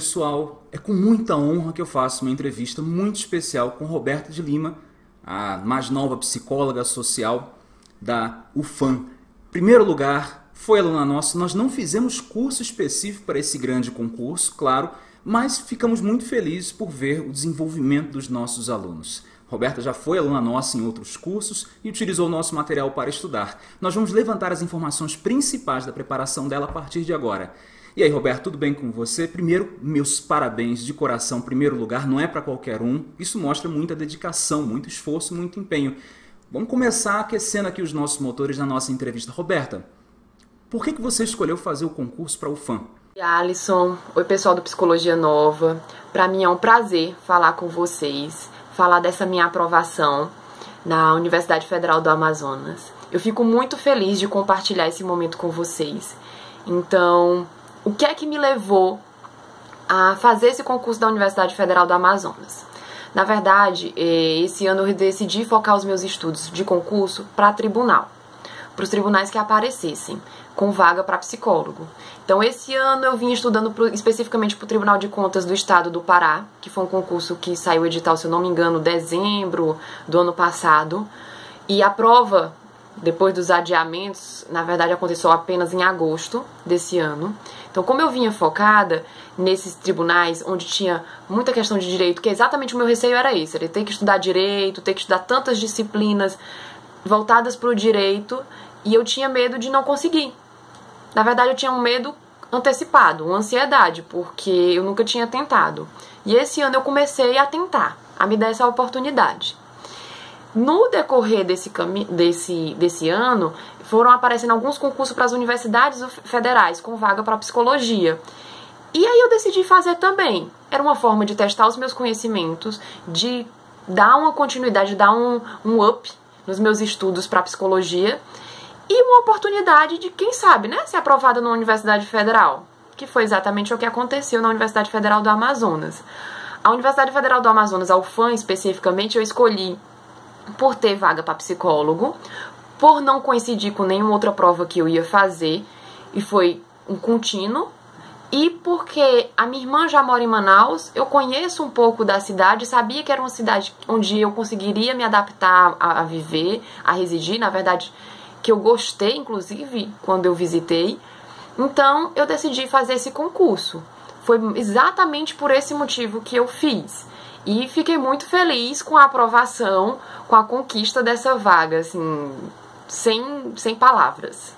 pessoal, é com muita honra que eu faço uma entrevista muito especial com Roberta de Lima, a mais nova psicóloga social da UFAM. Primeiro lugar, foi aluna nossa, nós não fizemos curso específico para esse grande concurso, claro, mas ficamos muito felizes por ver o desenvolvimento dos nossos alunos. Roberta já foi aluna nossa em outros cursos e utilizou o nosso material para estudar. Nós vamos levantar as informações principais da preparação dela a partir de agora. E aí, Roberto, tudo bem com você? Primeiro, meus parabéns de coração. Primeiro lugar, não é para qualquer um. Isso mostra muita dedicação, muito esforço, muito empenho. Vamos começar aquecendo aqui os nossos motores na nossa entrevista. Roberta, por que, que você escolheu fazer o concurso para o FAM? Alisson, oi pessoal do Psicologia Nova. Para mim é um prazer falar com vocês, falar dessa minha aprovação na Universidade Federal do Amazonas. Eu fico muito feliz de compartilhar esse momento com vocês. Então, o que é que me levou a fazer esse concurso da Universidade Federal do Amazonas? Na verdade, eh, esse ano eu decidi focar os meus estudos de concurso para tribunal, para os tribunais que aparecessem, com vaga para psicólogo. Então, esse ano eu vim estudando pro, especificamente para o Tribunal de Contas do Estado do Pará, que foi um concurso que saiu edital, se eu não me engano, dezembro do ano passado. E a prova, depois dos adiamentos, na verdade aconteceu apenas em agosto desse ano. Então, como eu vinha focada nesses tribunais onde tinha muita questão de direito, que exatamente o meu receio era esse, era ter que estudar direito, ter que estudar tantas disciplinas voltadas para o direito, e eu tinha medo de não conseguir. Na verdade, eu tinha um medo antecipado, uma ansiedade, porque eu nunca tinha tentado. E esse ano eu comecei a tentar, a me dar essa oportunidade. No decorrer desse, desse, desse ano, foram aparecendo alguns concursos para as universidades federais com vaga para psicologia. E aí eu decidi fazer também. Era uma forma de testar os meus conhecimentos, de dar uma continuidade, dar um, um up nos meus estudos para psicologia e uma oportunidade de, quem sabe, né, ser aprovada na Universidade Federal, que foi exatamente o que aconteceu na Universidade Federal do Amazonas. A Universidade Federal do Amazonas, a UFAM especificamente, eu escolhi por ter vaga para psicólogo, por não coincidir com nenhuma outra prova que eu ia fazer, e foi um contínuo, e porque a minha irmã já mora em Manaus, eu conheço um pouco da cidade, sabia que era uma cidade onde eu conseguiria me adaptar a, a viver, a residir, na verdade, que eu gostei, inclusive, quando eu visitei. Então, eu decidi fazer esse concurso. Foi exatamente por esse motivo que eu fiz. E fiquei muito feliz com a aprovação, com a conquista dessa vaga, assim, sem, sem palavras.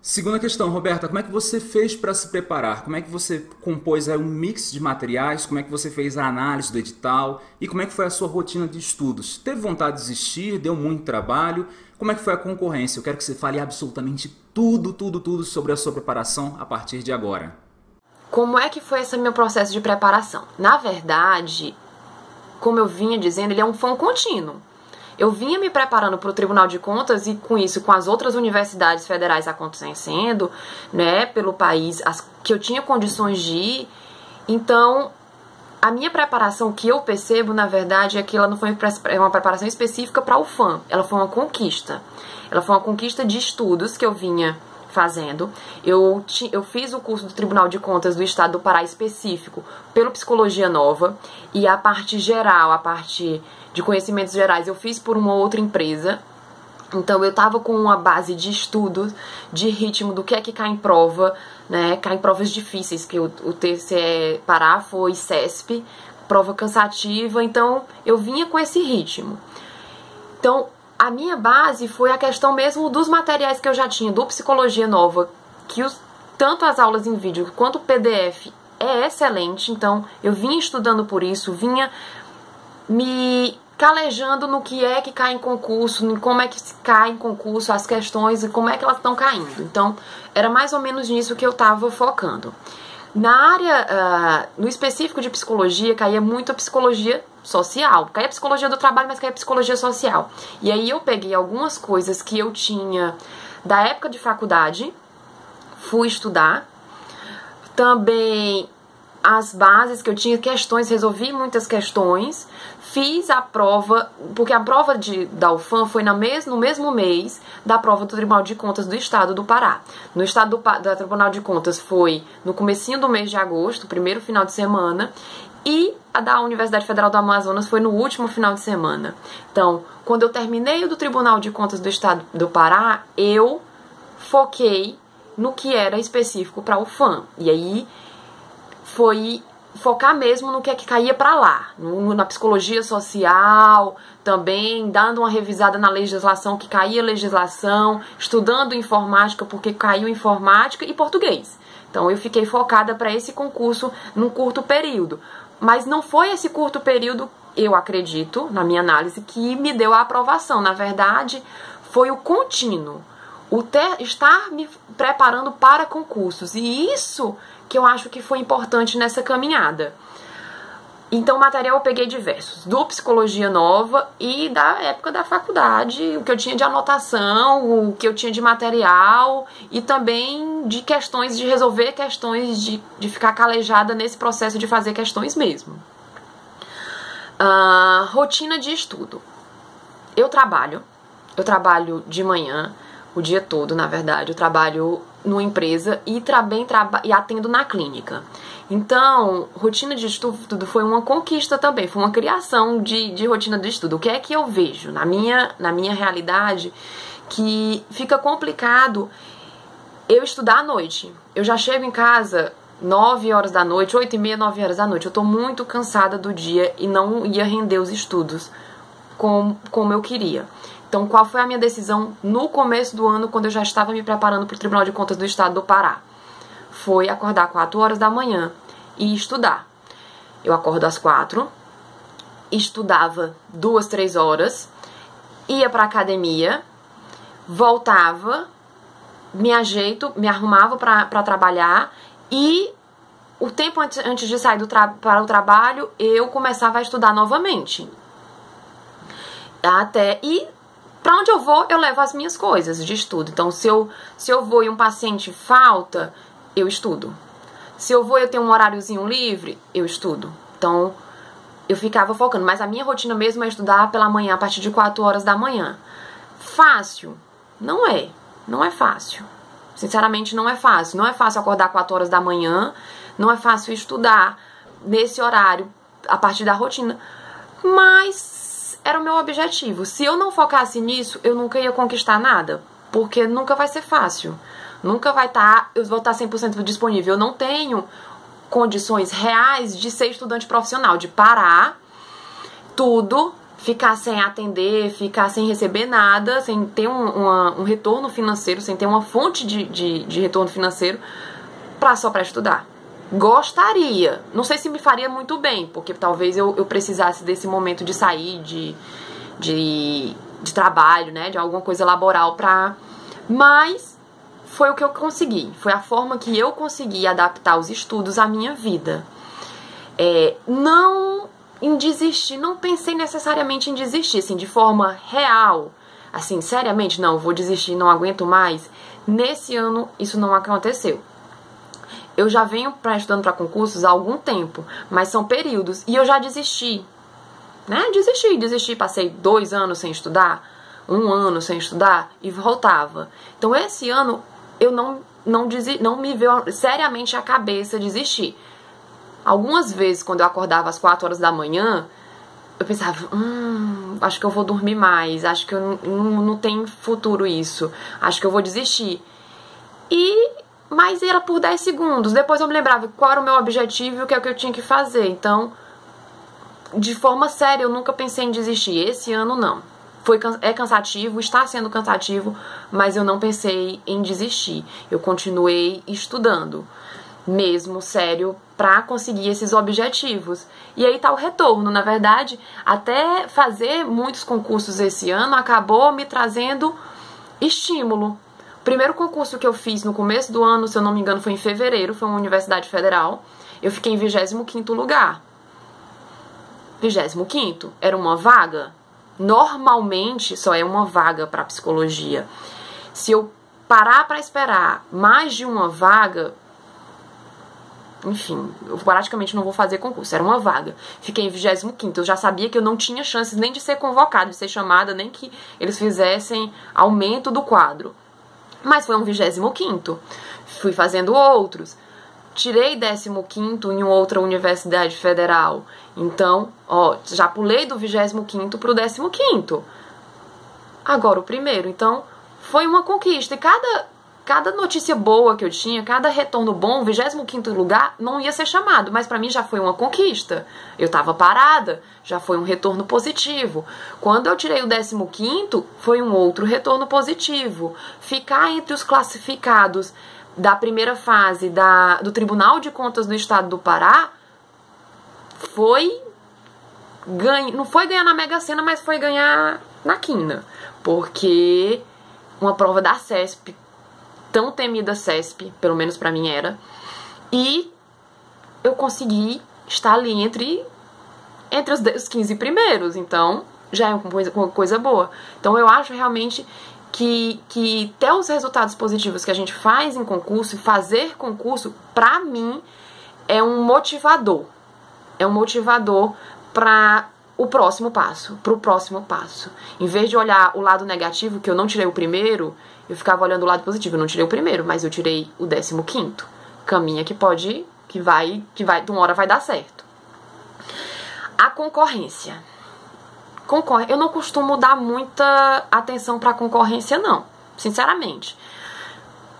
Segunda questão, Roberta, como é que você fez para se preparar? Como é que você compôs um mix de materiais? Como é que você fez a análise do edital? E como é que foi a sua rotina de estudos? Teve vontade de desistir? Deu muito trabalho? Como é que foi a concorrência? Eu quero que você fale absolutamente tudo, tudo, tudo sobre a sua preparação a partir de agora. Como é que foi esse meu processo de preparação? Na verdade, como eu vinha dizendo, ele é um fã contínuo. Eu vinha me preparando para o Tribunal de Contas e com isso, com as outras universidades federais acontecendo, né, pelo país, as que eu tinha condições de ir. Então, a minha preparação, que eu percebo, na verdade, é que ela não foi uma preparação específica para o fã, ela foi uma conquista. Ela foi uma conquista de estudos que eu vinha fazendo. Eu, eu fiz o curso do Tribunal de Contas do Estado do Pará específico pelo Psicologia Nova e a parte geral, a parte de conhecimentos gerais, eu fiz por uma outra empresa. Então eu estava com uma base de estudos, de ritmo do que é que cai em prova, né? Cai em provas difíceis, que o, o TCE Pará foi CESP, prova cansativa, então eu vinha com esse ritmo. Então, a minha base foi a questão mesmo dos materiais que eu já tinha, do Psicologia Nova, que os, tanto as aulas em vídeo quanto o PDF é excelente, então eu vinha estudando por isso, vinha me calejando no que é que cai em concurso, em como é que cai em concurso, as questões e como é que elas estão caindo. Então, era mais ou menos nisso que eu estava focando. Na área, uh, no específico de psicologia, caía muito a psicologia social. Caía a psicologia do trabalho, mas caía a psicologia social. E aí eu peguei algumas coisas que eu tinha da época de faculdade, fui estudar. Também as bases que eu tinha, questões, resolvi muitas questões, fiz a prova, porque a prova de, da UFAM foi na mes, no mesmo mês da prova do Tribunal de Contas do Estado do Pará. No estado do, do Tribunal de Contas foi no comecinho do mês de agosto, primeiro final de semana, e a da Universidade Federal do Amazonas foi no último final de semana. Então, quando eu terminei o do Tribunal de Contas do Estado do Pará, eu foquei no que era específico para o FAM. E aí foi focar mesmo no que é que caía para lá, no, na psicologia social, também dando uma revisada na legislação que caía legislação, estudando informática porque caiu informática e português. Então eu fiquei focada para esse concurso num curto período. Mas não foi esse curto período, eu acredito, na minha análise, que me deu a aprovação. Na verdade, foi o contínuo o ter, estar me preparando para concursos. E isso que eu acho que foi importante nessa caminhada. Então, material eu peguei diversos, do Psicologia Nova e da época da faculdade, o que eu tinha de anotação, o que eu tinha de material e também de questões, de resolver questões, de, de ficar calejada nesse processo de fazer questões mesmo. Uh, rotina de estudo. Eu trabalho, eu trabalho de manhã, o dia todo, na verdade. Eu trabalho numa empresa e também e atendo na clínica. Então, rotina de estudo foi uma conquista também, foi uma criação de, de rotina de estudo. O que é que eu vejo na minha, na minha realidade que fica complicado eu estudar à noite. Eu já chego em casa 9 horas da noite, 8 e meia, 9 horas da noite. Eu tô muito cansada do dia e não ia render os estudos como, como eu queria. Então, qual foi a minha decisão no começo do ano, quando eu já estava me preparando para o Tribunal de Contas do Estado do Pará? Foi acordar 4 horas da manhã e estudar. Eu acordo às 4, estudava duas, três horas, ia para academia, voltava, me ajeito, me arrumava para trabalhar e o tempo antes, antes de sair para o trabalho, eu começava a estudar novamente. Até e para onde eu vou, eu levo as minhas coisas de estudo. Então, se eu, se eu vou e um paciente falta, eu estudo. Se eu vou e eu tenho um horáriozinho livre, eu estudo. Então, eu ficava focando. Mas a minha rotina mesmo é estudar pela manhã, a partir de 4 horas da manhã. Fácil? Não é. Não é fácil. Sinceramente, não é fácil. Não é fácil acordar 4 horas da manhã. Não é fácil estudar nesse horário, a partir da rotina. Mas era o meu objetivo. Se eu não focasse nisso, eu nunca ia conquistar nada, porque nunca vai ser fácil. Nunca vai estar, tá, eu vou estar 100% disponível. Eu não tenho condições reais de ser estudante profissional, de parar tudo, ficar sem atender, ficar sem receber nada, sem ter um, uma, um retorno financeiro, sem ter uma fonte de, de, de retorno financeiro, pra, só para estudar. Gostaria. Não sei se me faria muito bem, porque talvez eu, eu precisasse desse momento de sair de, de, de trabalho, né? De alguma coisa laboral pra. Mas foi o que eu consegui. Foi a forma que eu consegui adaptar os estudos à minha vida. É, não em desistir, não pensei necessariamente em desistir, assim, de forma real. Assim, seriamente, não, vou desistir, não aguento mais. Nesse ano, isso não aconteceu eu já venho pra, estudando para concursos há algum tempo, mas são períodos e eu já desisti. Né? Desisti, desisti, passei dois anos sem estudar, um ano sem estudar e voltava. Então esse ano eu não não, desi, não me veio seriamente a cabeça desistir. Algumas vezes, quando eu acordava às quatro horas da manhã, eu pensava, hum, acho que eu vou dormir mais, acho que eu não, não tem futuro isso, acho que eu vou desistir. E mas era por 10 segundos. Depois eu me lembrava qual era o meu objetivo e o que é que eu tinha que fazer. Então, de forma séria, eu nunca pensei em desistir. Esse ano não. Foi, é cansativo, está sendo cansativo, mas eu não pensei em desistir. Eu continuei estudando, mesmo sério, para conseguir esses objetivos. E aí tá o retorno. Na verdade, até fazer muitos concursos esse ano acabou me trazendo estímulo primeiro concurso que eu fiz no começo do ano, se eu não me engano, foi em fevereiro, foi uma universidade federal. Eu fiquei em 25 lugar. 25 era uma vaga. Normalmente só é uma vaga para psicologia. Se eu parar para esperar mais de uma vaga, enfim, eu praticamente não vou fazer concurso, era uma vaga. Fiquei em 25, eu já sabia que eu não tinha chances nem de ser convocado, de ser chamada, nem que eles fizessem aumento do quadro. Mas foi um 25. Fui fazendo outros. Tirei 15 em outra universidade federal. Então, ó, já pulei do 25 para o 15. Agora o primeiro. Então, foi uma conquista. E cada cada notícia boa que eu tinha, cada retorno bom, 25 lugar, não ia ser chamado, mas para mim já foi uma conquista. Eu estava parada, já foi um retorno positivo. Quando eu tirei o 15, foi um outro retorno positivo. Ficar entre os classificados da primeira fase da, do Tribunal de Contas do Estado do Pará foi ganha, não foi ganhar na Mega Sena, mas foi ganhar na quina, porque uma prova da CESP tão temida CESP, pelo menos para mim era. E eu consegui estar ali entre entre os, os 15 primeiros, então já é uma coisa, uma coisa boa. Então eu acho realmente que, que ter os resultados positivos que a gente faz em concurso, fazer concurso, pra mim, é um motivador. É um motivador para o próximo passo, para o próximo passo. Em vez de olhar o lado negativo, que eu não tirei o primeiro, eu ficava olhando o lado positivo. Eu não tirei o primeiro, mas eu tirei o décimo quinto. Caminha que pode, que vai, que vai, de uma hora vai dar certo. A concorrência. Concor eu não costumo dar muita atenção para concorrência, não. Sinceramente.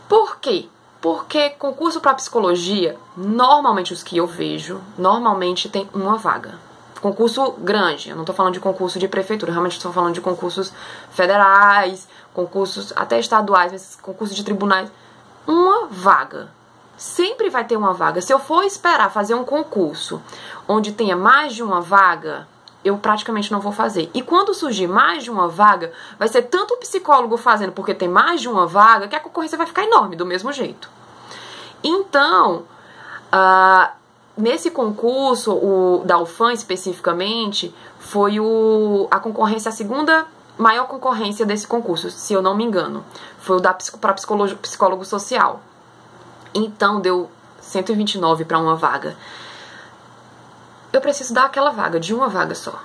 Por quê? Porque concurso para psicologia, normalmente os que eu vejo, normalmente tem uma vaga concurso grande, eu não estou falando de concurso de prefeitura, realmente estou falando de concursos federais, concursos até estaduais, mas concursos de tribunais. Uma vaga. Sempre vai ter uma vaga. Se eu for esperar fazer um concurso onde tenha mais de uma vaga, eu praticamente não vou fazer. E quando surgir mais de uma vaga, vai ser tanto o psicólogo fazendo porque tem mais de uma vaga que a concorrência vai ficar enorme do mesmo jeito. Então, uh, nesse concurso, o da UFAM especificamente, foi o, a concorrência, a segunda maior concorrência desse concurso, se eu não me engano. Foi o da para psicólogo, psicólogo social. Então deu 129 para uma vaga. Eu preciso dar aquela vaga, de uma vaga só.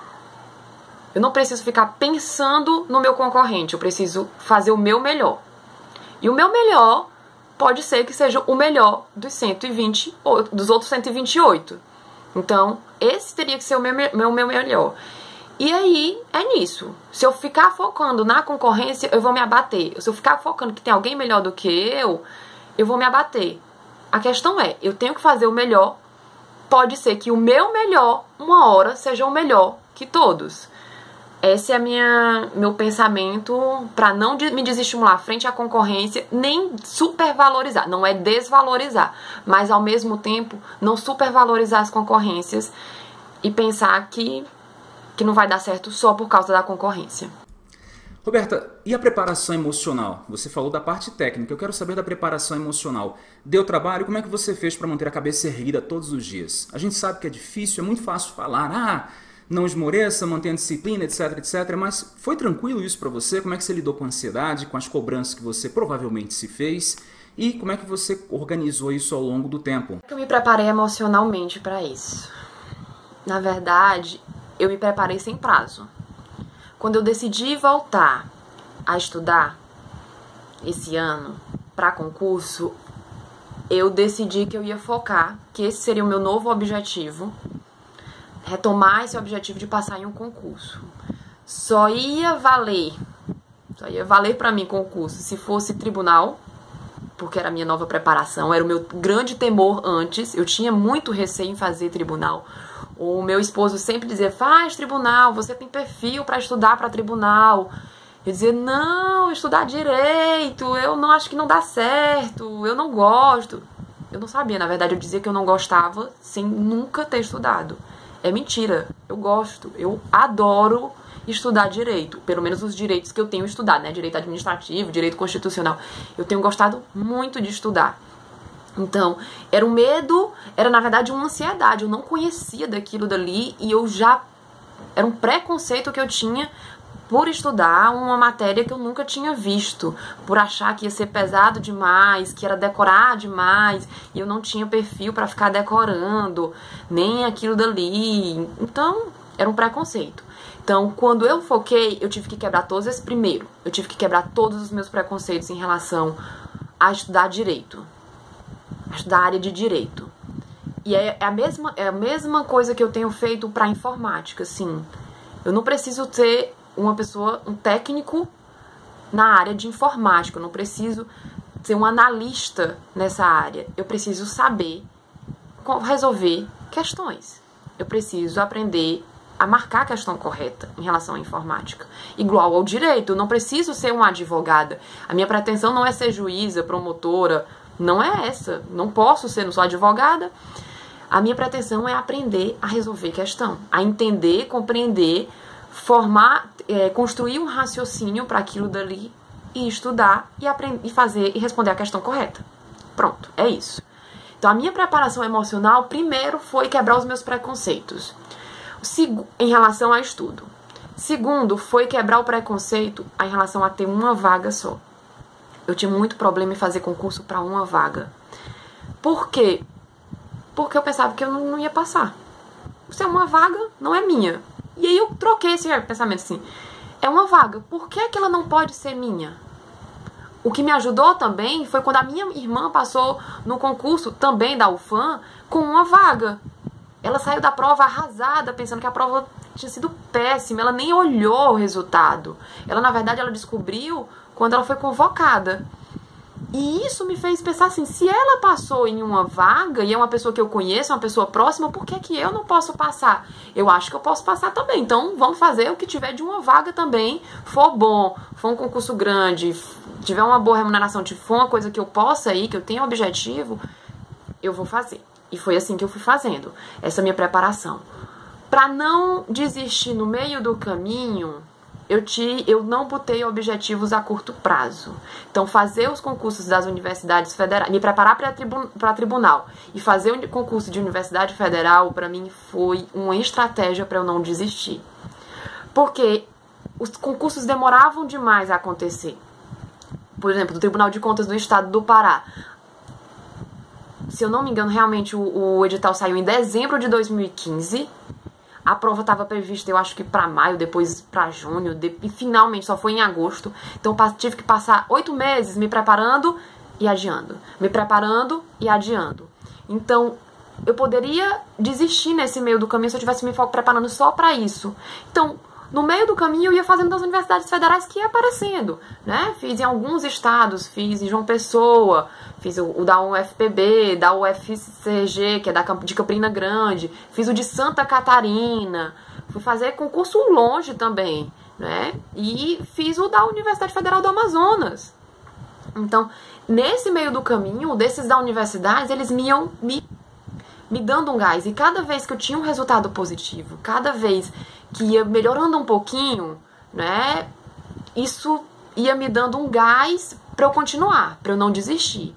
Eu não preciso ficar pensando no meu concorrente, eu preciso fazer o meu melhor. E o meu melhor pode ser que seja o melhor dos 120, dos outros 128. Então, esse teria que ser o meu, meu, meu melhor. E aí, é nisso. Se eu ficar focando na concorrência, eu vou me abater. Se eu ficar focando que tem alguém melhor do que eu, eu vou me abater. A questão é, eu tenho que fazer o melhor. Pode ser que o meu melhor, uma hora, seja o melhor que todos. Esse é minha meu pensamento para não me desestimular frente à concorrência, nem supervalorizar, não é desvalorizar, mas ao mesmo tempo não supervalorizar as concorrências e pensar que que não vai dar certo só por causa da concorrência. Roberta, e a preparação emocional? Você falou da parte técnica, eu quero saber da preparação emocional. Deu trabalho? Como é que você fez para manter a cabeça erguida todos os dias? A gente sabe que é difícil, é muito fácil falar, ah, não esmoreça, mantenha disciplina, etc, etc. Mas foi tranquilo isso para você? Como é que você lidou com a ansiedade, com as cobranças que você provavelmente se fez? E como é que você organizou isso ao longo do tempo? Eu me preparei emocionalmente para isso. Na verdade, eu me preparei sem prazo. Quando eu decidi voltar a estudar esse ano para concurso, eu decidi que eu ia focar, que esse seria o meu novo objetivo retomar esse objetivo de passar em um concurso. Só ia valer, só ia valer para mim concurso se fosse tribunal, porque era a minha nova preparação, era o meu grande temor antes. Eu tinha muito receio em fazer tribunal. O meu esposo sempre dizia: "Faz tribunal, você tem perfil para estudar para tribunal". Eu dizia: "Não, estudar direito, eu não acho que não dá certo, eu não gosto". Eu não sabia, na verdade, eu dizia que eu não gostava sem nunca ter estudado. É mentira. Eu gosto, eu adoro estudar direito, pelo menos os direitos que eu tenho estudado, né? Direito administrativo, direito constitucional. Eu tenho gostado muito de estudar. Então, era um medo, era na verdade uma ansiedade. Eu não conhecia daquilo dali e eu já era um preconceito que eu tinha por estudar uma matéria que eu nunca tinha visto, por achar que ia ser pesado demais, que era decorar demais, e eu não tinha perfil para ficar decorando, nem aquilo dali. Então, era um preconceito. Então, quando eu foquei, eu tive que quebrar todos esse primeiro. Eu tive que quebrar todos os meus preconceitos em relação a estudar direito. A estudar área de direito. E é, é a mesma, é a mesma coisa que eu tenho feito para informática, assim. Eu não preciso ter uma pessoa, um técnico na área de informática, eu não preciso ser um analista nessa área. Eu preciso saber resolver questões. Eu preciso aprender a marcar a questão correta em relação à informática. Igual ao direito, eu não preciso ser uma advogada. A minha pretensão não é ser juíza, promotora, não é essa. Não posso ser, não sou advogada. A minha pretensão é aprender a resolver questão, a entender, compreender, formar, é, construir um raciocínio para aquilo dali e estudar e, aprender, e fazer e responder a questão correta. Pronto, é isso. Então a minha preparação emocional primeiro foi quebrar os meus preconceitos em relação a estudo. Segundo, foi quebrar o preconceito em relação a ter uma vaga só. Eu tinha muito problema em fazer concurso para uma vaga. Por quê? Porque eu pensava que eu não ia passar. Se é uma vaga, não é minha. E aí eu troquei esse pensamento assim. É uma vaga, por que, que ela não pode ser minha? O que me ajudou também foi quando a minha irmã passou no concurso também da UFAM com uma vaga. Ela saiu da prova arrasada, pensando que a prova tinha sido péssima. Ela nem olhou o resultado. Ela, na verdade, ela descobriu quando ela foi convocada. E isso me fez pensar assim: se ela passou em uma vaga e é uma pessoa que eu conheço, uma pessoa próxima, por que, que eu não posso passar? Eu acho que eu posso passar também. Então vamos fazer o que tiver de uma vaga também, for bom, for um concurso grande, tiver uma boa remuneração, for uma coisa que eu possa ir, que eu tenha um objetivo, eu vou fazer. E foi assim que eu fui fazendo essa minha preparação. Para não desistir no meio do caminho, eu, te, eu não botei objetivos a curto prazo. Então, fazer os concursos das universidades federais, me preparar para tribu, tribunal e fazer o concurso de universidade federal, para mim, foi uma estratégia para eu não desistir. Porque os concursos demoravam demais a acontecer. Por exemplo, do Tribunal de Contas do Estado do Pará se eu não me engano, realmente o, o edital saiu em dezembro de 2015. A prova estava prevista, eu acho que para maio, depois para junho, de, e finalmente só foi em agosto. Então tive que passar oito meses me preparando e adiando, me preparando e adiando. Então eu poderia desistir nesse meio do caminho se eu tivesse me preparando só para isso. Então no meio do caminho eu ia fazendo das universidades federais que ia aparecendo, né? Fiz em alguns estados, fiz em João Pessoa, fiz o, o da UFPB, da UFCG, que é da, de Campina Grande, fiz o de Santa Catarina, fui fazer concurso longe também, né? E fiz o da Universidade Federal do Amazonas. Então, nesse meio do caminho, desses da universidade, eles me iam me, me dando um gás. E cada vez que eu tinha um resultado positivo, cada vez que ia melhorando um pouquinho, né? Isso ia me dando um gás para eu continuar, para eu não desistir.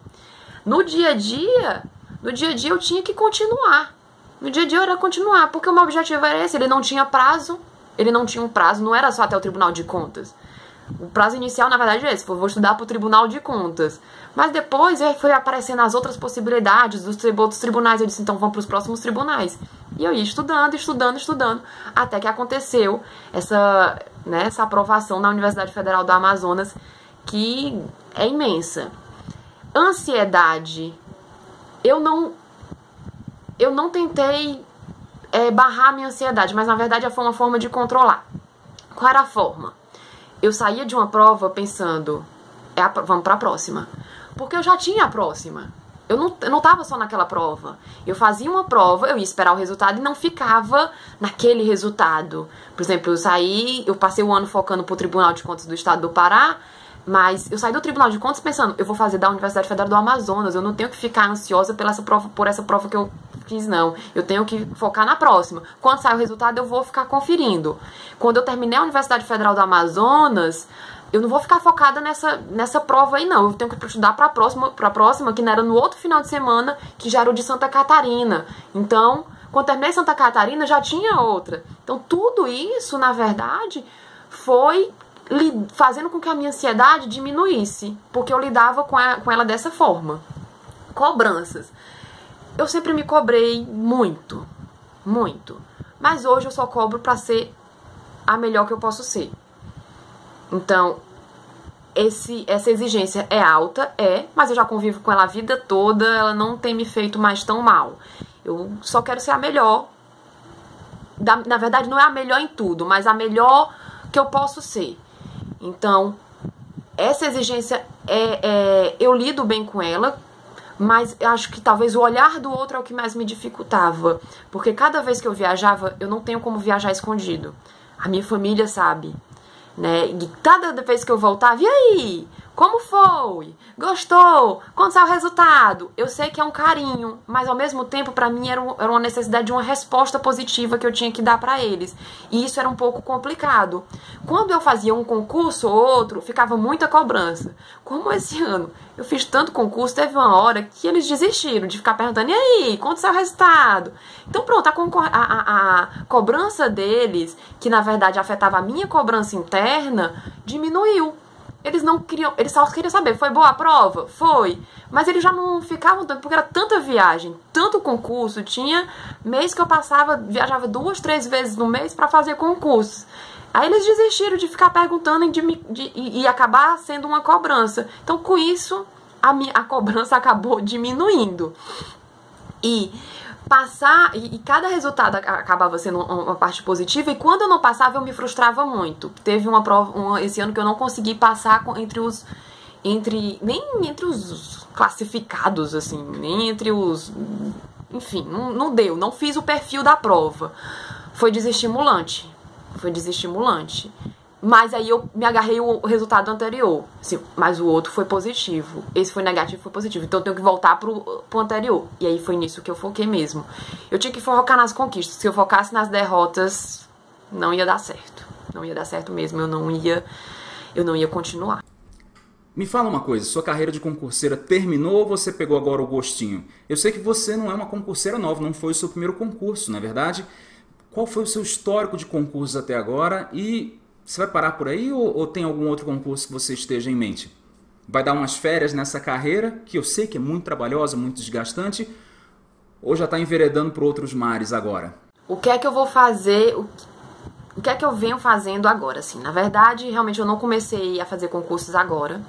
No dia a dia, no dia a dia eu tinha que continuar. No dia a dia era continuar, porque o meu objetivo era esse, ele não tinha prazo, ele não tinha um prazo, não era só até o Tribunal de Contas. O prazo inicial, na verdade, é esse, vou estudar para o Tribunal de Contas. Mas depois foi aparecendo as outras possibilidades dos outros tribunais. Eu disse, então vamos para os próximos tribunais. E eu ia estudando, estudando, estudando, até que aconteceu essa, né, essa aprovação na Universidade Federal do Amazonas, que é imensa. Ansiedade. Eu não. Eu não tentei é, barrar minha ansiedade, mas na verdade foi uma forma de controlar. Qual era a forma? Eu saía de uma prova pensando, é a, vamos para a próxima. Porque eu já tinha a próxima. Eu não, eu não tava só naquela prova. Eu fazia uma prova, eu ia esperar o resultado e não ficava naquele resultado. Por exemplo, eu saí, eu passei o ano focando pro Tribunal de Contas do Estado do Pará, mas eu saí do Tribunal de Contas pensando, eu vou fazer da Universidade Federal do Amazonas, eu não tenho que ficar ansiosa pela essa prova, por essa prova que eu fiz, não. Eu tenho que focar na próxima. Quando sair o resultado, eu vou ficar conferindo. Quando eu terminei a Universidade Federal do Amazonas, eu não vou ficar focada nessa, nessa prova aí, não. Eu tenho que estudar para a próxima, pra próxima, que não era no outro final de semana, que já era o de Santa Catarina. Então, quando terminei Santa Catarina, já tinha outra. Então, tudo isso, na verdade, foi fazendo com que a minha ansiedade diminuísse, porque eu lidava com, a, com ela dessa forma. Cobranças. Eu sempre me cobrei muito, muito. Mas hoje eu só cobro para ser a melhor que eu posso ser. Então, esse, essa exigência é alta, é, mas eu já convivo com ela a vida toda, ela não tem me feito mais tão mal. Eu só quero ser a melhor. Da, na verdade, não é a melhor em tudo, mas a melhor que eu posso ser. Então, essa exigência é, é eu lido bem com ela, mas acho que talvez o olhar do outro é o que mais me dificultava, porque cada vez que eu viajava, eu não tenho como viajar escondido. A minha família sabe, né? E cada vez que eu voltava, e aí? Como foi? Gostou? Quando saiu o resultado? Eu sei que é um carinho, mas ao mesmo tempo para mim era, um, uma necessidade de uma resposta positiva que eu tinha que dar para eles. E isso era um pouco complicado. Quando eu fazia um concurso ou outro, ficava muita cobrança. Como esse ano eu fiz tanto concurso, teve uma hora que eles desistiram de ficar perguntando: e aí, quando saiu o resultado? Então, pronto, a, a, a cobrança deles, que na verdade afetava a minha cobrança interna, diminuiu. Eles não queriam, eles só queriam saber, foi boa a prova? Foi. Mas eles já não ficavam tanto, porque era tanta viagem, tanto concurso, tinha mês que eu passava, viajava duas, três vezes no mês para fazer concursos. Aí eles desistiram de ficar perguntando de, de, e, e acabar sendo uma cobrança. Então, com isso, a, minha, a cobrança acabou diminuindo. E passar e, e, cada resultado acabava sendo uma, parte positiva e quando eu não passava eu me frustrava muito. Teve uma prova uma, esse ano que eu não consegui passar com, entre os entre nem entre os classificados assim, nem entre os enfim, não, não deu, não fiz o perfil da prova. Foi desestimulante. Foi desestimulante. Mas aí eu me agarrei o resultado anterior. Sim, mas o outro foi positivo. Esse foi negativo, foi positivo. Então eu tenho que voltar pro, pro anterior. E aí foi nisso que eu foquei mesmo. Eu tinha que focar nas conquistas. Se eu focasse nas derrotas, não ia dar certo. Não ia dar certo mesmo. Eu não ia. Eu não ia continuar. Me fala uma coisa, sua carreira de concurseira terminou ou você pegou agora o gostinho? Eu sei que você não é uma concurseira nova, não foi o seu primeiro concurso, na é verdade? Qual foi o seu histórico de concursos até agora e você vai parar por aí ou, ou, tem algum outro concurso que você esteja em mente? Vai dar umas férias nessa carreira, que eu sei que é muito trabalhosa, muito desgastante, ou já está enveredando por outros mares agora? O que é que eu vou fazer? O que é que eu venho fazendo agora? Assim, na verdade, realmente eu não comecei a fazer concursos agora.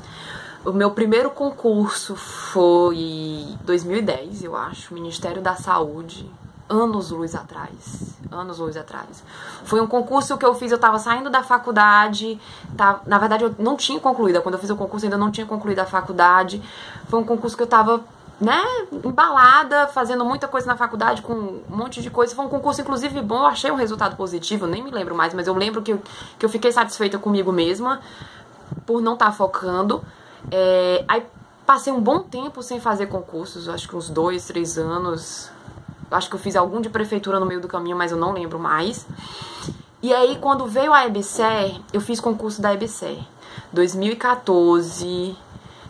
O meu primeiro concurso foi 2010, eu acho, Ministério da Saúde, anos luz atrás. Anos luz atrás. Foi um concurso que eu fiz, eu tava saindo da faculdade. Tá, na verdade, eu não tinha concluído. Quando eu fiz o concurso, ainda não tinha concluído a faculdade. Foi um concurso que eu tava, né, embalada, fazendo muita coisa na faculdade, com um monte de coisa. Foi um concurso, inclusive, bom. Eu achei um resultado positivo, nem me lembro mais, mas eu lembro que eu, que eu fiquei satisfeita comigo mesma por não estar tá focando. É, aí passei um bom tempo sem fazer concursos, acho que uns dois, três anos Acho que eu fiz algum de prefeitura no meio do caminho, mas eu não lembro mais. E aí, quando veio a EBSER, eu fiz concurso da EBSER. 2014,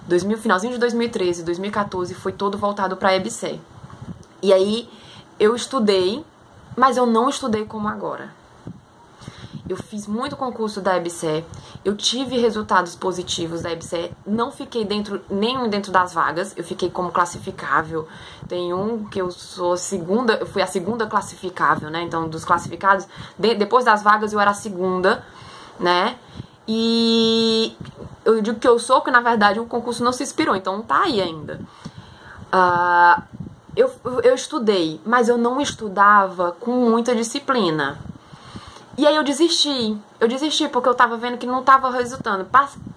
2000, finalzinho de 2013, 2014 foi todo voltado para a EBSER. E aí, eu estudei, mas eu não estudei como agora. Eu fiz muito concurso da EBSE, eu tive resultados positivos da EBSE, não fiquei dentro nenhum dentro das vagas, eu fiquei como classificável. Tem um que eu sou segunda, eu fui a segunda classificável, né? Então, dos classificados, de, depois das vagas eu era a segunda, né? E eu digo que eu sou, porque na verdade o concurso não se inspirou, então tá aí ainda. Uh, eu, eu estudei, mas eu não estudava com muita disciplina. E aí eu desisti. Eu desisti porque eu tava vendo que não tava resultando,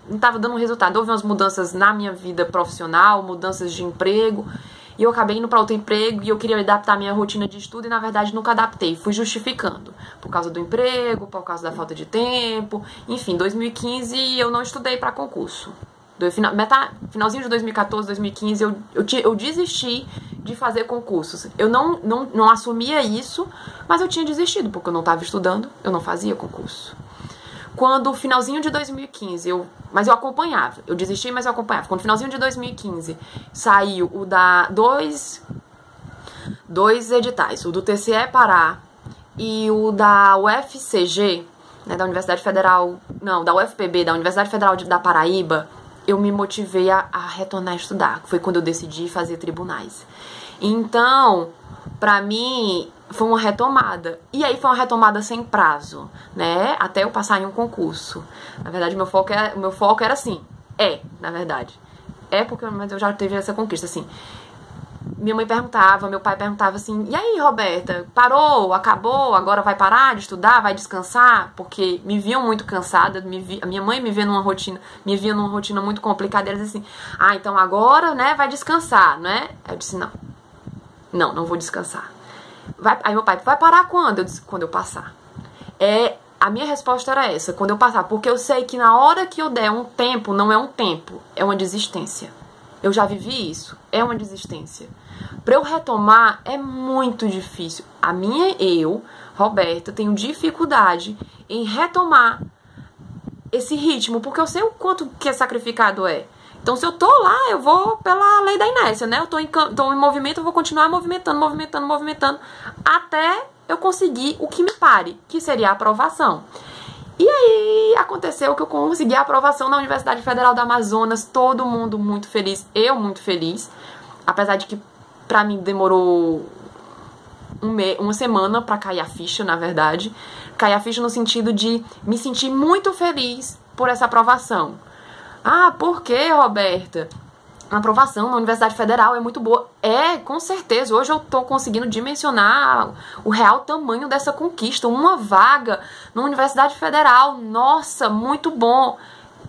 não tava dando resultado. Houve umas mudanças na minha vida profissional, mudanças de emprego. E eu acabei indo para outro emprego e eu queria adaptar a minha rotina de estudo e na verdade nunca adaptei, fui justificando. Por causa do emprego, por causa da falta de tempo. Enfim, 2015 eu não estudei para concurso. Do final, finalzinho de 2014, 2015, eu, eu, eu desisti de fazer concursos. Eu não, não, não assumia isso, mas eu tinha desistido, porque eu não estava estudando, eu não fazia concurso. Quando finalzinho de 2015, eu, mas eu acompanhava. Eu desisti, mas eu acompanhava. Quando finalzinho de 2015 saiu o da dois dois editais, o do TCE Pará e o da UFCG, né, da Universidade Federal, não, da UFPB, da Universidade Federal da Paraíba, eu me motivei a, a retornar a estudar. Foi quando eu decidi fazer tribunais. Então, para mim, foi uma retomada. E aí foi uma retomada sem prazo, né? Até eu passar em um concurso. Na verdade, meu foco, é, meu foco era assim. É, na verdade. É porque mas eu já teve essa conquista, assim. Minha mãe perguntava, meu pai perguntava assim: "E aí, Roberta, parou? Acabou? Agora vai parar de estudar? Vai descansar?" Porque me viam muito cansada, me vi, minha mãe me via numa rotina, me via numa rotina muito complicada, eles assim: "Ah, então agora, né, vai descansar, né?" Eu disse: "Não. Não, não vou descansar." Vai, aí meu pai, vai parar quando? Eu disse, quando eu passar. É, a minha resposta era essa, quando eu passar, porque eu sei que na hora que eu der um tempo, não é um tempo, é uma desistência. Eu já vivi isso, é uma desistência. Para eu retomar é muito difícil. A minha eu, Roberta, tenho dificuldade em retomar esse ritmo, porque eu sei o quanto que é sacrificado é. Então, se eu tô lá, eu vou pela lei da inércia, né? Eu tô em, tô em movimento, eu vou continuar movimentando, movimentando, movimentando, até eu conseguir o que me pare, que seria a aprovação. E aí aconteceu que eu consegui a aprovação na Universidade Federal do Amazonas, todo mundo muito feliz, eu muito feliz, apesar de que pra mim demorou um uma semana para cair a ficha, na verdade. Cair a ficha no sentido de me sentir muito feliz por essa aprovação. Ah, por que, Roberta? A aprovação na Universidade Federal é muito boa. É, com certeza. Hoje eu estou conseguindo dimensionar o real tamanho dessa conquista. Uma vaga na Universidade Federal. Nossa, muito bom.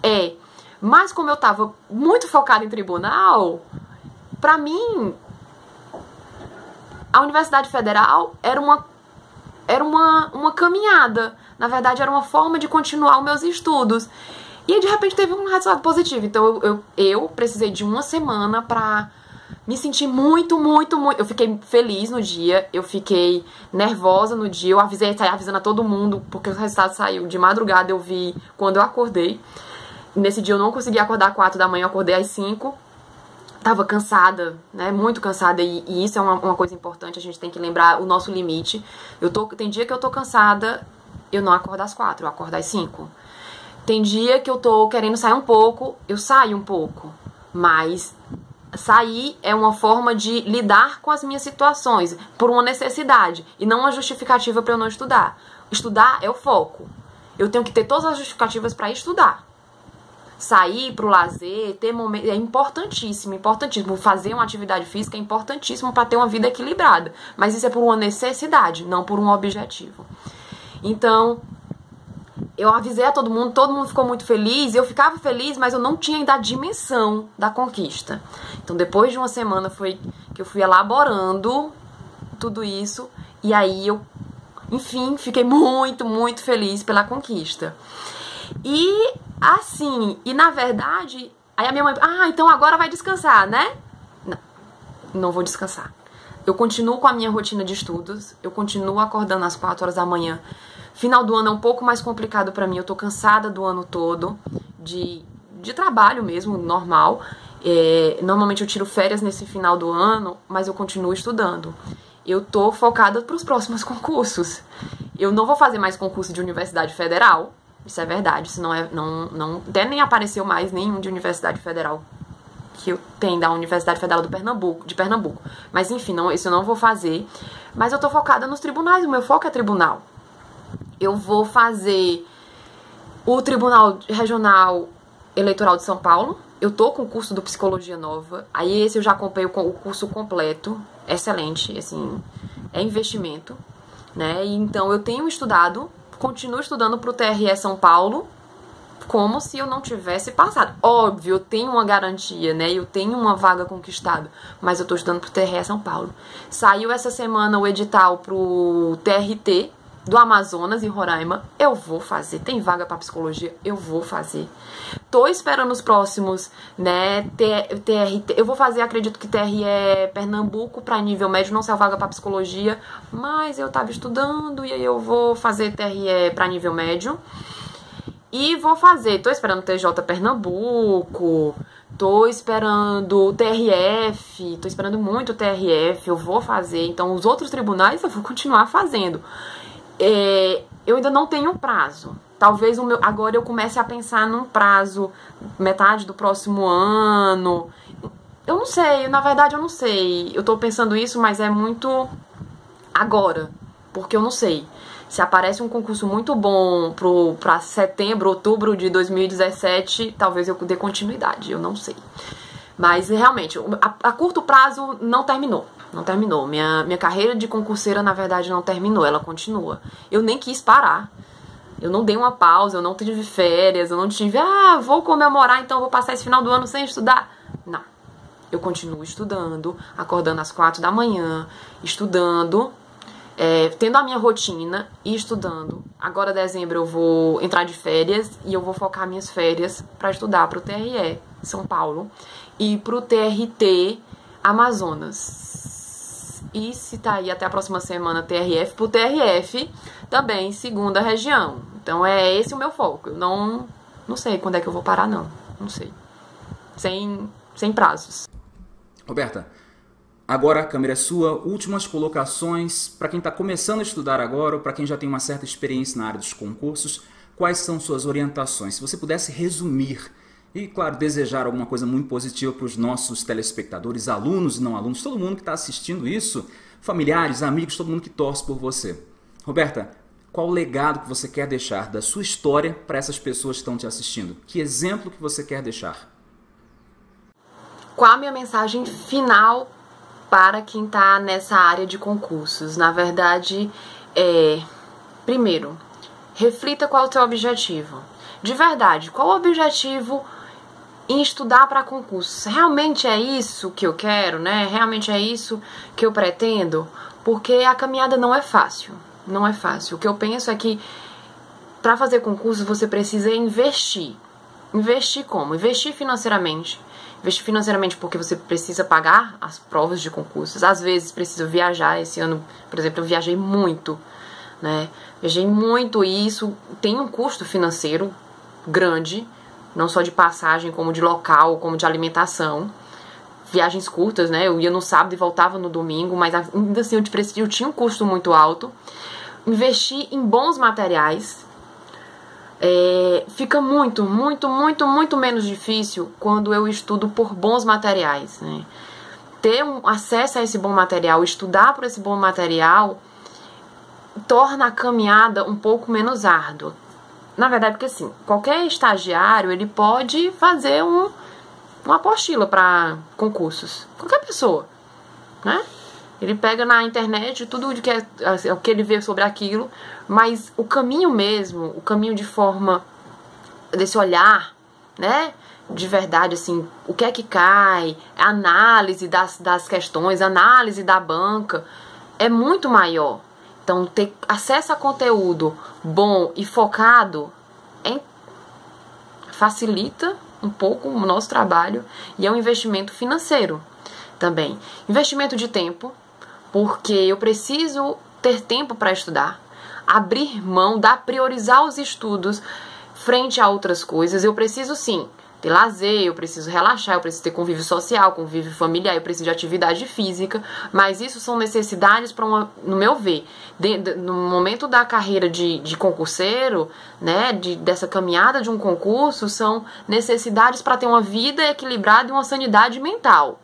É. Mas como eu estava muito focada em tribunal, para mim a Universidade Federal era uma era uma, uma caminhada, na verdade era uma forma de continuar os meus estudos. E de repente teve um resultado positivo. Então eu, eu, eu precisei de uma semana para me sentir muito, muito, muito. Eu fiquei feliz no dia, eu fiquei nervosa no dia, eu avisei, saí avisando a todo mundo, porque o resultado saiu de madrugada, eu vi quando eu acordei. Nesse dia eu não consegui acordar às quatro da manhã, eu acordei às 5 estava cansada, né? Muito cansada. E, e isso é uma, uma, coisa importante, a gente tem que lembrar o nosso limite. Eu tô, tem dia que eu tô cansada, eu não acordo às quatro, eu acordo às cinco. Tem dia que eu tô querendo sair um pouco, eu saio um pouco. Mas sair é uma forma de lidar com as minhas situações por uma necessidade e não uma justificativa para eu não estudar. Estudar é o foco. Eu tenho que ter todas as justificativas para estudar. Sair para o lazer, ter momentos é importantíssimo, importantíssimo. Fazer uma atividade física é importantíssimo para ter uma vida equilibrada. Mas isso é por uma necessidade, não por um objetivo. Então, eu avisei a todo mundo, todo mundo ficou muito feliz, eu ficava feliz, mas eu não tinha ainda a dimensão da conquista. Então, depois de uma semana foi que eu fui elaborando tudo isso e aí eu, enfim, fiquei muito, muito feliz pela conquista. E assim, e na verdade, aí a minha mãe, ah, então agora vai descansar, né? Não, não vou descansar. Eu continuo com a minha rotina de estudos, eu continuo acordando às 4 horas da manhã Final do ano é um pouco mais complicado para mim, eu tô cansada do ano todo, de, de trabalho mesmo, normal. É, normalmente eu tiro férias nesse final do ano, mas eu continuo estudando. Eu tô focada para os próximos concursos. Eu não vou fazer mais concurso de universidade federal, isso é verdade, isso não é, não, não, até nem apareceu mais nenhum de universidade federal que tem da Universidade Federal do Pernambuco, de Pernambuco. Mas enfim, não, isso eu não vou fazer. Mas eu tô focada nos tribunais, o meu foco é tribunal eu vou fazer o Tribunal Regional Eleitoral de São Paulo. Eu tô com o curso do Psicologia Nova. Aí esse eu já comprei o curso completo. Excelente, assim, é investimento, né? Então eu tenho estudado, continuo estudando pro TRE São Paulo, como se eu não tivesse passado. Óbvio, eu tenho uma garantia, né? Eu tenho uma vaga conquistada, mas eu tô estudando pro TRE São Paulo. Saiu essa semana o edital pro TRT, do Amazonas e Roraima, eu vou fazer. Tem vaga para psicologia, eu vou fazer. Tô esperando os próximos, né, TRT. Eu vou fazer, acredito que TRE é Pernambuco para nível médio, não sei vaga para psicologia, mas eu tava estudando e aí eu vou fazer TRE para nível médio. E vou fazer, tô esperando TJ Pernambuco, tô esperando TRF, tô esperando muito TRF, eu vou fazer. Então, os outros tribunais eu vou continuar fazendo. É, eu ainda não tenho prazo. Talvez meu, agora eu comece a pensar num prazo, metade do próximo ano. Eu não sei, na verdade eu não sei. Eu tô pensando isso, mas é muito agora, porque eu não sei. Se aparece um concurso muito bom pro, pra setembro, outubro de 2017, talvez eu dê continuidade, eu não sei. Mas realmente, a, a curto prazo não terminou. Não terminou. Minha, minha carreira de concurseira, na verdade, não terminou, ela continua. Eu nem quis parar. Eu não dei uma pausa, eu não tive férias, eu não tive, ah, vou comemorar, então vou passar esse final do ano sem estudar. Não. Eu continuo estudando, acordando às quatro da manhã, estudando, é, tendo a minha rotina e estudando. Agora, dezembro, eu vou entrar de férias e eu vou focar minhas férias para estudar para o TRE São Paulo e para o TRT Amazonas. E se tá aí até a próxima semana TRF pro TRF, também segunda região. Então é esse o meu foco. Eu não não sei quando é que eu vou parar não. Não sei. Sem sem prazos. Roberta, agora a câmera é sua. Últimas colocações para quem está começando a estudar agora ou para quem já tem uma certa experiência na área dos concursos. Quais são suas orientações? Se você pudesse resumir e, claro, desejar alguma coisa muito positiva para os nossos telespectadores, alunos e não alunos, todo mundo que está assistindo isso, familiares, amigos, todo mundo que torce por você. Roberta, qual o legado que você quer deixar da sua história para essas pessoas que estão te assistindo? Que exemplo que você quer deixar? Qual a minha mensagem final para quem está nessa área de concursos? Na verdade, é. Primeiro, reflita qual é o teu objetivo. De verdade, qual o objetivo em estudar para concursos. Realmente é isso que eu quero, né? Realmente é isso que eu pretendo? Porque a caminhada não é fácil. Não é fácil. O que eu penso é que para fazer concurso você precisa investir. Investir como? Investir financeiramente. Investir financeiramente porque você precisa pagar as provas de concursos. Às vezes precisa viajar. Esse ano, por exemplo, eu viajei muito, né? Viajei muito e isso tem um custo financeiro grande não só de passagem, como de local, como de alimentação. Viagens curtas, né? Eu ia no sábado e voltava no domingo, mas ainda assim eu, eu tinha um custo muito alto. Investir em bons materiais. É, fica muito, muito, muito, muito menos difícil quando eu estudo por bons materiais. Né? Ter um acesso a esse bom material, estudar por esse bom material, torna a caminhada um pouco menos árdua na verdade, porque assim, qualquer estagiário ele pode fazer um, uma apostila para concursos. Qualquer pessoa, né? Ele pega na internet tudo o que, é, assim, o que ele vê sobre aquilo, mas o caminho mesmo, o caminho de forma desse olhar, né? De verdade, assim, o que é que cai, análise das, das questões, análise da banca, é muito maior. Então, ter acesso a conteúdo bom e focado é, facilita um pouco o nosso trabalho e é um investimento financeiro também. Investimento de tempo, porque eu preciso ter tempo para estudar, abrir mão, dar priorizar os estudos frente a outras coisas. Eu preciso sim ter lazer, eu preciso relaxar, eu preciso ter convívio social, convívio familiar, eu preciso de atividade física, mas isso são necessidades para no meu ver, de, de, no momento da carreira de, de concurseiro, né, de, dessa caminhada de um concurso, são necessidades para ter uma vida equilibrada e uma sanidade mental.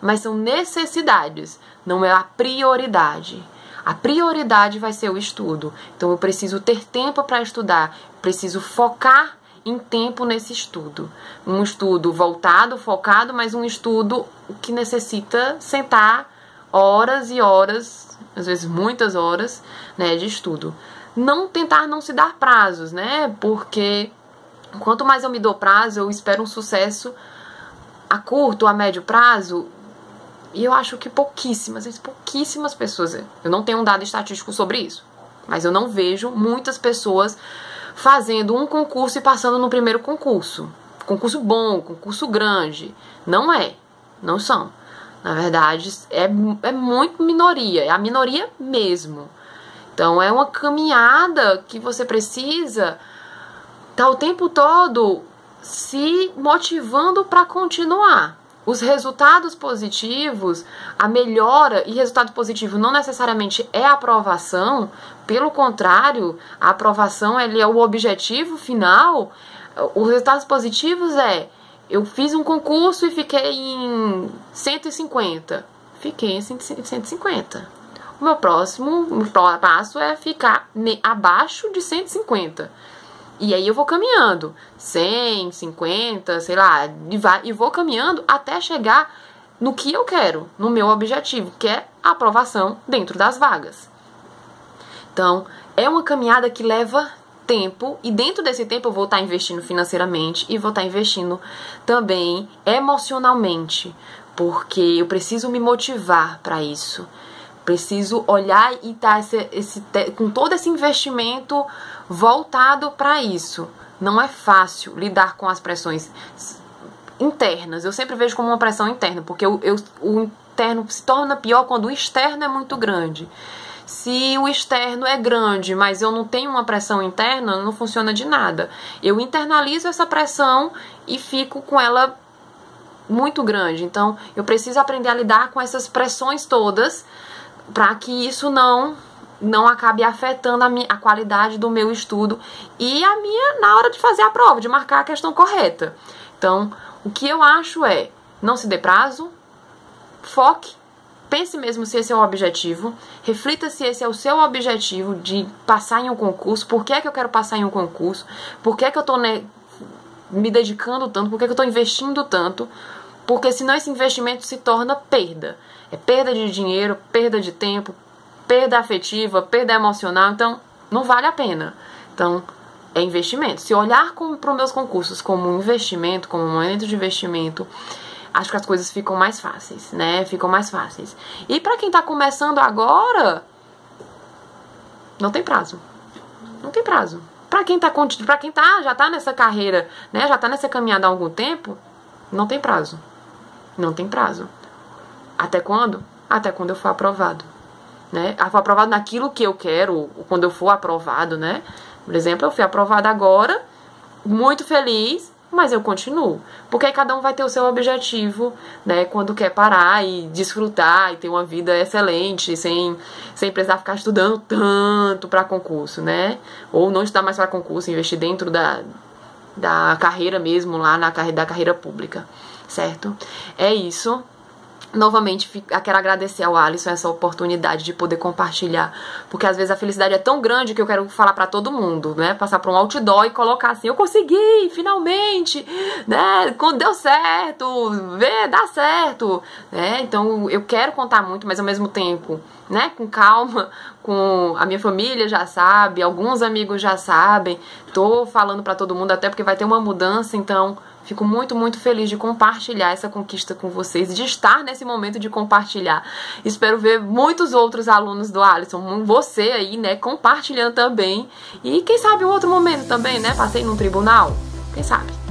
Mas são necessidades, não é a prioridade. A prioridade vai ser o estudo. Então eu preciso ter tempo para estudar, preciso focar em tempo nesse estudo. Um estudo voltado, focado, mas um estudo que necessita sentar horas e horas, às vezes muitas horas, né, de estudo. Não tentar não se dar prazos, né? Porque quanto mais eu me dou prazo, eu espero um sucesso a curto, a médio prazo. E eu acho que pouquíssimas, pouquíssimas pessoas. Eu não tenho um dado estatístico sobre isso, mas eu não vejo muitas pessoas fazendo um concurso e passando no primeiro concurso. Concurso bom, concurso grande. Não é. Não são. Na verdade, é, é muito minoria. É a minoria mesmo. Então, é uma caminhada que você precisa estar tá o tempo todo se motivando para continuar. Os resultados positivos, a melhora e resultado positivo não necessariamente é aprovação, pelo contrário, a aprovação ele é o objetivo final. Os resultados positivos é eu fiz um concurso e fiquei em 150. Fiquei em 150. O meu próximo passo é ficar abaixo de 150. E aí eu vou caminhando, 100, 50, sei lá, e, vai, e vou caminhando até chegar no que eu quero, no meu objetivo, que é a aprovação dentro das vagas. Então, é uma caminhada que leva tempo e dentro desse tempo eu vou estar investindo financeiramente e vou estar investindo também emocionalmente, porque eu preciso me motivar para isso. Preciso olhar e estar tá esse, esse, com todo esse investimento voltado para isso. Não é fácil lidar com as pressões internas. Eu sempre vejo como uma pressão interna, porque eu, eu, o interno se torna pior quando o externo é muito grande. Se o externo é grande, mas eu não tenho uma pressão interna, não funciona de nada. Eu internalizo essa pressão e fico com ela muito grande. Então, eu preciso aprender a lidar com essas pressões todas para que isso não não acabe afetando a, minha, a qualidade do meu estudo e a minha na hora de fazer a prova, de marcar a questão correta. Então, o que eu acho é, não se dê prazo, foque, pense mesmo se esse é o objetivo, reflita se esse é o seu objetivo de passar em um concurso, por que é que eu quero passar em um concurso, por que é que eu estou me dedicando tanto, por que, é que eu estou investindo tanto, porque senão esse investimento se torna perda. É perda de dinheiro, perda de tempo, perda afetiva, perda emocional, então não vale a pena. Então, é investimento. Se olhar para os meus concursos como um investimento, como um momento de investimento, acho que as coisas ficam mais fáceis, né? Ficam mais fáceis. E para quem está começando agora, não tem prazo. Não tem prazo. Para quem tá para quem tá já tá nessa carreira, né, já tá nessa caminhada há algum tempo, não tem prazo. Não tem prazo. Até quando? Até quando eu for aprovado. Né? Eu for aprovado naquilo que eu quero, quando eu for aprovado, né? Por exemplo, eu fui aprovada agora, muito feliz, mas eu continuo. Porque aí cada um vai ter o seu objetivo, né? Quando quer parar e desfrutar e ter uma vida excelente, sem, sem precisar ficar estudando tanto para concurso, né? Ou não estudar mais para concurso, investir dentro da, da carreira mesmo, lá na carreira da carreira pública, certo? É isso novamente quero agradecer ao Alisson essa oportunidade de poder compartilhar, porque às vezes a felicidade é tão grande que eu quero falar para todo mundo, né? Passar para um outdoor e colocar assim, eu consegui, finalmente, né? Deu certo, vê, dá certo, né? Então eu quero contar muito, mas ao mesmo tempo, né? Com calma, com a minha família já sabe, alguns amigos já sabem, tô falando para todo mundo até porque vai ter uma mudança, então Fico muito, muito feliz de compartilhar essa conquista com vocês, de estar nesse momento de compartilhar. Espero ver muitos outros alunos do Alisson, você aí, né, compartilhando também. E quem sabe um outro momento também, né? Passei num tribunal. Quem sabe?